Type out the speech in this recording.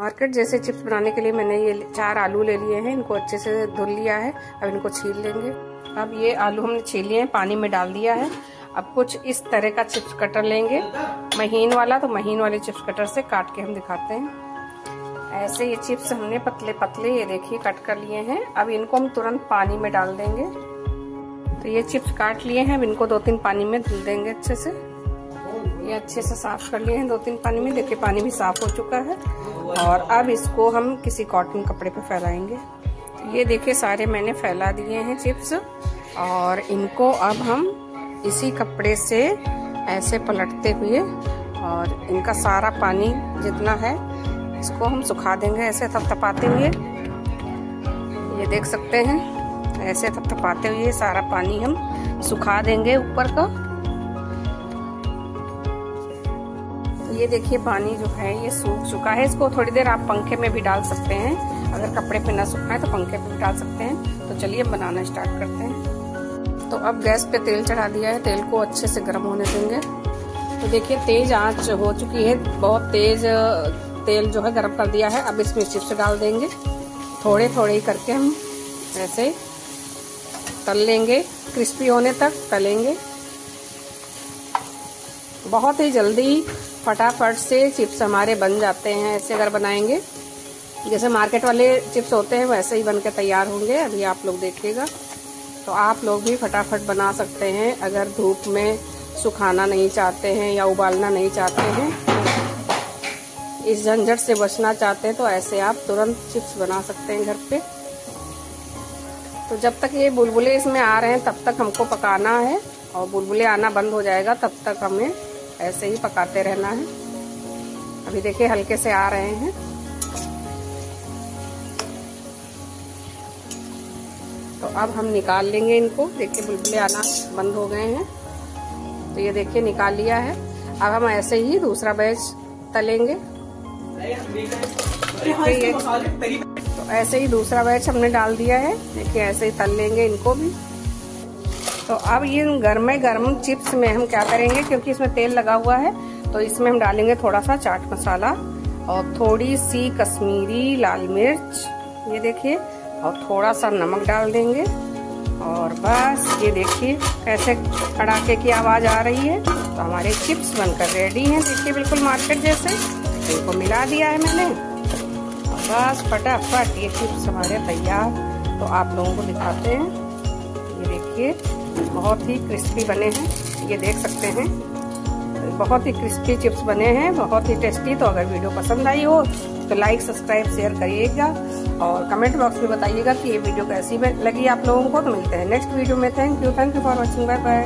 Market जैसे chips बनाने के लिए मैंने ये चार आलू ले लिए हैं, इनको अच्छे से धुल लिया है, अब इनको छील लेंगे। अब ये आलू हमने छील लिए हैं, पानी में डाल दिया है। अब कुछ इस तरह का चिप्स कटर लेंगे। महीन वाला तो महीन वाले चिप्स कटर से काट के हम दिखाते हैं। ऐसे ये चिप्स हमने पतले पतले ये देखिए कट कर लिए हैं। अब इनको हम तुरंत पानी में डाल देंगे। तो ये चिप्स काट लिए हैं, अब इनको दो तीन पानी में धुल देंगे अच्छे से। ये अच्छे से साफ़ कर लिए हैं। दो तीन पानी में, देखिए पानी भी साफ़ हो चुका है। और अब इसको हम किसी कॉटन कपड़े पे फैलाएँगे। ये देखिए, सारे मैंने फैला दिए हैं चिप्स। और इनको अब हम इसी कपड़े से ऐसे पलटते हुए और इनका सारा पानी जितना है, इसको हम सुखा देंगे ऐसे थपथपाते हुए। ये देख सकते हैं, ऐसे थपथपाते हुए सारा पानी हम सुखा देंगे ऊपर का। ये देखिए पानी जो है, ये सूख चुका है। इसको थोड़ी देर आप पंखे में भी डाल सकते हैं। अगर कपड़े पे ना सूखा है तो पंखे पे भी डाल सकते हैं। तो चलिए बनाना स्टार्ट करते हैं। तो अब गैस पे तेल चढ़ा दिया है। तेल को अच्छे से गर्म होने देंगे। तो देखिए, तेज आँच हो चुकी है। बहुत तेज, तेल जो है गर्म कर दिया है। अब इसमें चिप्स डाल देंगे। थोड़े थोड़े ही करके हम ऐसे तल लेंगे। क्रिस्पी होने तक तलेंगे। बहुत ही जल्दी फटाफट से चिप्स हमारे बन जाते हैं, ऐसे अगर बनाएँगे। जैसे मार्केट वाले चिप्स होते हैं, वैसे ही बन के तैयार होंगे, अभी आप लोग देखिएगा। तो आप लोग भी फटाफट बना सकते हैं, अगर धूप में सुखाना नहीं चाहते हैं या उबालना नहीं चाहते हैं। इस झंझट से बचना चाहते हैं तो ऐसे आप तुरंत चिप्स बना सकते हैं घर पे। तो जब तक ये बुलबुले इसमें आ रहे हैं, तब तक हमको पकाना है, और बुलबुले आना बंद हो जाएगा, तब तक हमें ऐसे ही पकाते रहना है। अभी देखिए हल्के से आ रहे हैं। तो अब हम निकाल लेंगे इनको। देखिए बुलबुले आना बंद हो गए हैं। तो ये देखिए निकाल लिया है। अब हम ऐसे ही दूसरा बैच तलेंगे। तो ऐसे ही दूसरा बैच हमने डाल दिया है। देखिए ऐसे ही तल लेंगे इनको भी। तो अब ये गर्मे गर्म चिप्स में हम क्या करेंगे, क्योंकि इसमें तेल लगा हुआ है तो इसमें हम डालेंगे थोड़ा सा चाट मसाला और थोड़ी सी कश्मीरी, लाल मिर्च, ये देखिए, और थोड़ा सा नमक डाल देंगे। और बस, ये देखिए, कैसे कड़ाके की आवाज़ आ रही है। तो हमारे चिप्स बनकर रेडी हैं, देखिए, बिल्कुल मार्केट जैसे। इनको मिला दिया है मैंने। और बस, फटाफट, ये चिप्स हमारे तैयार। तो आप लोगों को दिखाते हैं। ये देखिए बहुत ही क्रिस्पी बने हैं, ये देख सकते हैं। बहुत ही क्रिस्पी चिप्स बने हैं, बहुत ही टेस्टी तो अगर वीडियो पसंद आई हो तो लाइक सब्सक्राइब शेयर करिएगा और कमेंट बॉक्स में बताइएगा कि ये वीडियो कैसी लगी आप लोगों को। तो मिलते हैं नेक्स्ट वीडियो में। Thank you thank you for watching bye bye